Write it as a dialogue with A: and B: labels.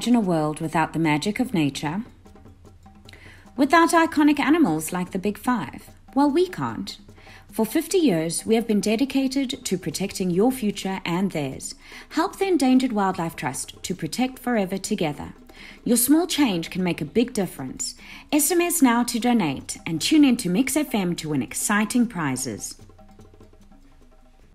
A: imagine a world without the magic of nature? Without iconic animals like the Big Five? Well, we can't. For 50 years, we have been dedicated to protecting your future and theirs. Help the Endangered Wildlife Trust to protect forever together. Your small change can make a big difference. SMS now to donate and tune in to Mix FM to win exciting prizes.